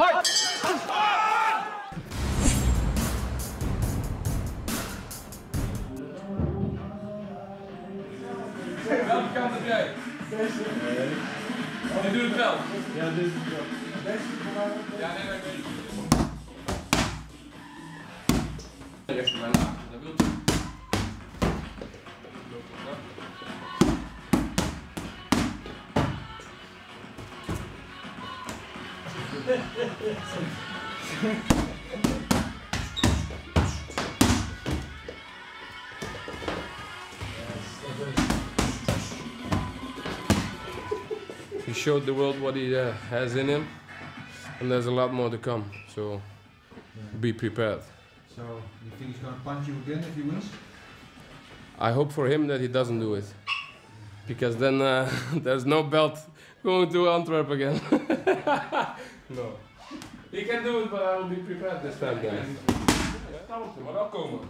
Welke kant heb jij? Deze. Je doet het wel. Ja, dit is het wel. Deze Ja, nee, nee, nee. Rechts voor mij laag. Dat wil je. He showed the world what he uh, has in him, and there's a lot more to come. So be prepared. So you think he's gonna punch you again if he wins? I hope for him that he doesn't do it, because then uh, there's no belt going to Antwerp again. no. He can do it, but I will be prepared this time, guys. Ja, maar wel komen.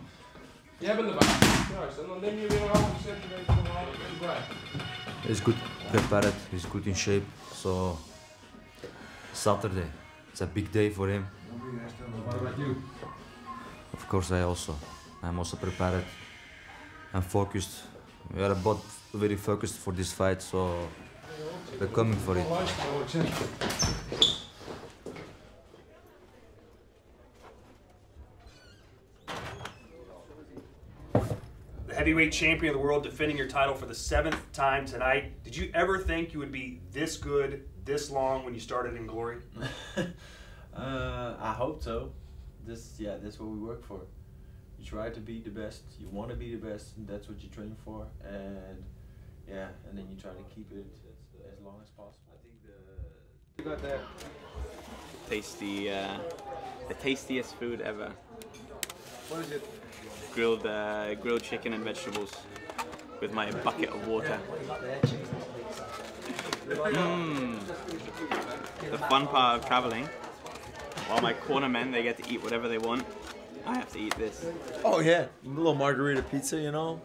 Jij bent erbij. Juist, en dan neem je weer een halve centimeter van de halve. He's good prepared, he's good in shape. So Saturday, it's a big day for him. What about you? Of course, I also. I'm also prepared and focused. We are both very focused for this fight, so we're coming for it. Heavyweight champion of the world, defending your title for the seventh time tonight. Did you ever think you would be this good, this long when you started in Glory? uh, I hope so. This, yeah, that's what we work for. You try to be the best. You want to be the best. And that's what you train for, and yeah, and then you try to keep it as, as long as possible. I think the. You got that. tasty, uh, the tastiest food ever. What is it? Grilled, uh, grilled chicken and vegetables with my bucket of water. Mmm. The fun part of traveling, while my corner men they get to eat whatever they want, I have to eat this. Oh yeah, a little margarita pizza, you know.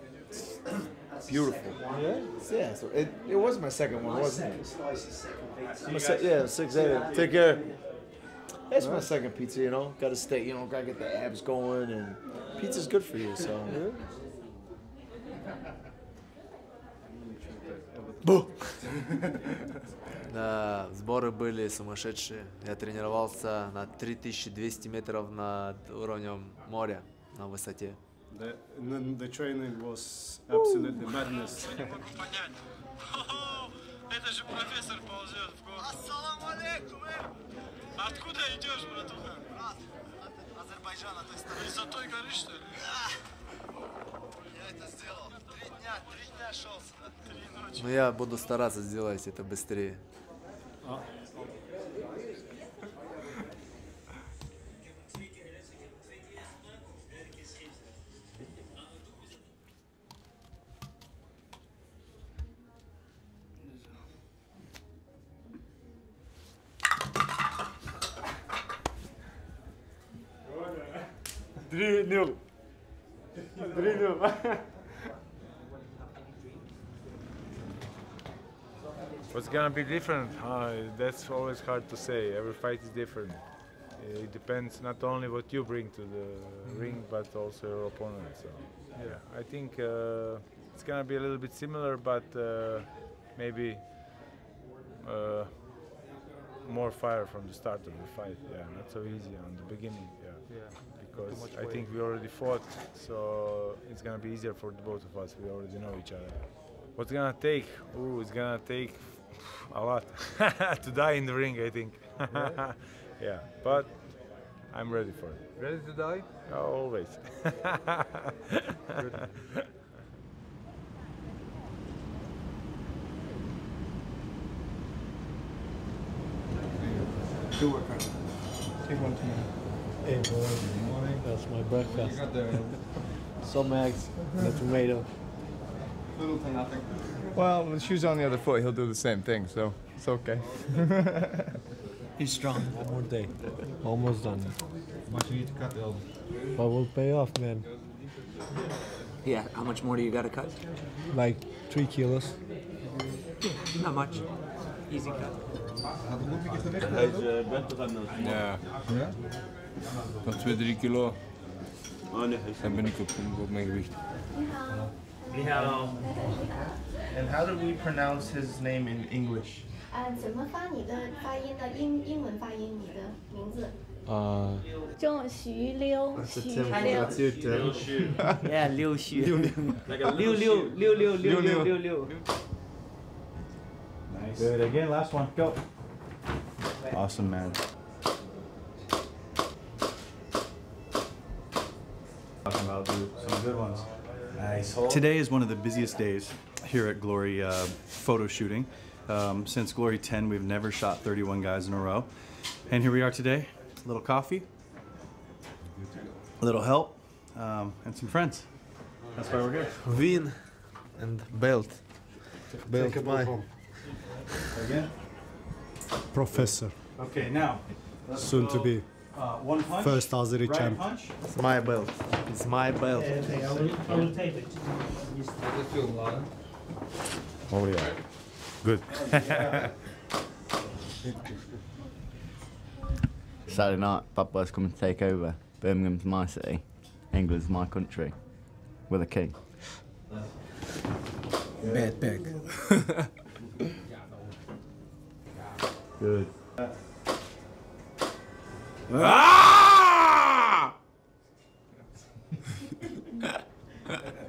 Beautiful. Yeah, yeah. So it, it was my second one, wasn't it? My se- yeah, six eight. Take care. That's my second pizza. You know, got to stay. You know, gotta get the abs going, and pizza's good for you. So. Да, сборы были сумасшедшие. Я тренировался на 3200 метров над уровнем моря на высоте. The, the, the training was absolutely madness. Это же профессор ползет в гору. Ассаламу алейкум, Откуда идешь, братуха? Брат, от Азербайджана, то есть из-за той горы, что ли? Я это сделал. Три дня, три дня шел сюда. Три ночи. Но я буду стараться сделать это быстрее. Three nil. Three nil. What's gonna be different? Uh, that's always hard to say. Every fight is different. It depends not only what you bring to the ring, but also your opponent. So, yeah, I think uh, it's gonna be a little bit similar, but uh, maybe uh, more fire from the start of the fight. Yeah, not so easy on the beginning. Yeah, Yeah. Because I weight. think we already fought, so it's gonna be easier for the both of us. We already know each other. What's gonna take? Ooh, it's gonna take a lot to die in the ring. I think. Yeah? yeah, but I'm ready for it. Ready to die? always. Two workout. Take one to me. Hey boy, good morning. That's my breakfast. You got the Some eggs and a tomato. little to nothing. Well, with shoes on the other foot, he'll do the same thing, so it's okay. He's strong. One more day. Almost done. Much you need to cut the elbow. But will pay off, man. Yeah, how much more do you got to cut? Like three kilos. Not much. Easy cut. Hij is uh, bent toch aan het Ja. Ja? Nog 2, 3 kilo. Oh nee, hij is Dan ben ik op, op mijn gewicht. And how do we pronounce his name in English? 啊，怎么发你的发音的英英文发音？你的名字？ Uh, 叫徐溜，徐溜。 Yeah, Liu Xu. Like a Liu Liu Liu Liu Liu Liu Liu Liu. Nice. Good. Again, last one. Go. Awesome, man. About dude, some good ones. Nice. Today is one of the busiest days here at Glory uh, photo shooting. Um, since Glory 10, we've never shot 31 guys in a row. And here we are today. A little coffee, a little help, um, and some friends. That's why we're here. Win and belt. Belt Take a my. Again? Professor. Okay, now. let's Soon to be. Uh, one punch. First Azeri right champ. punch. It's my belt. It's my belt. I will, I will take it. Oh yeah. Good. Saturday night, Bad Boys coming to take over. Birmingham's my city, England's my country. We're the king. Bad bag. Good.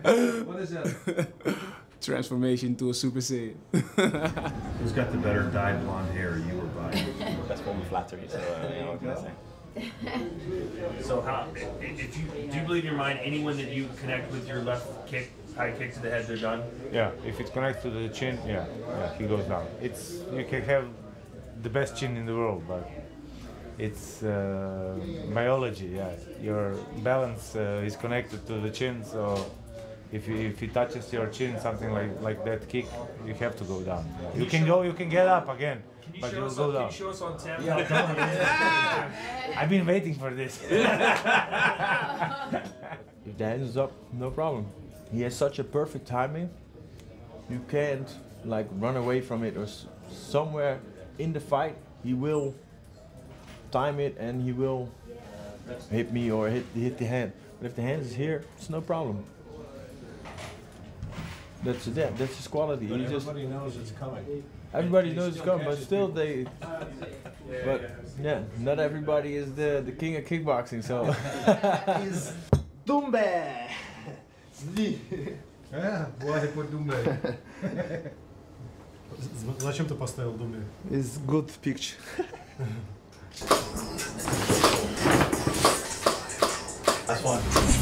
What is that? Transformation to a Super Saiyan. Who's got the better dyed blonde hair, you or Brian? That's one flattery, so uh, you know what can I say? So how, i- if you do you believe in your mind anyone that you connect with your left kick, high kick to the head, they're done? Yeah, if it connects to the chin, yeah, yeah, he goes down. It's you can have the best chin in the world, but it's uh, biology. Yeah, your balance uh, is connected to the chin, so if you, if it touches your chin, something like like that kick, you have to go down. Yeah. Can You you can go, you can get up again, Can you but you'll go on, can down. you show us on tap? Yeah, come. I've been waiting for this. If the hand is up, no problem. He has such a perfect timing. You can't like run away from it or s- somewhere in the fight he will time it and he will hit me or hit, hit the hand. But if the hand is here, it's no problem. That's it. depth, that's his quality. But everybody just, knows it's coming. Everybody knows it's coming, but still people. they. But yeah, not everybody is the, the king of kickboxing, so. He's Doumbé! Yeah, Владик вот Why did you put Думбе? It's good picture. That's one.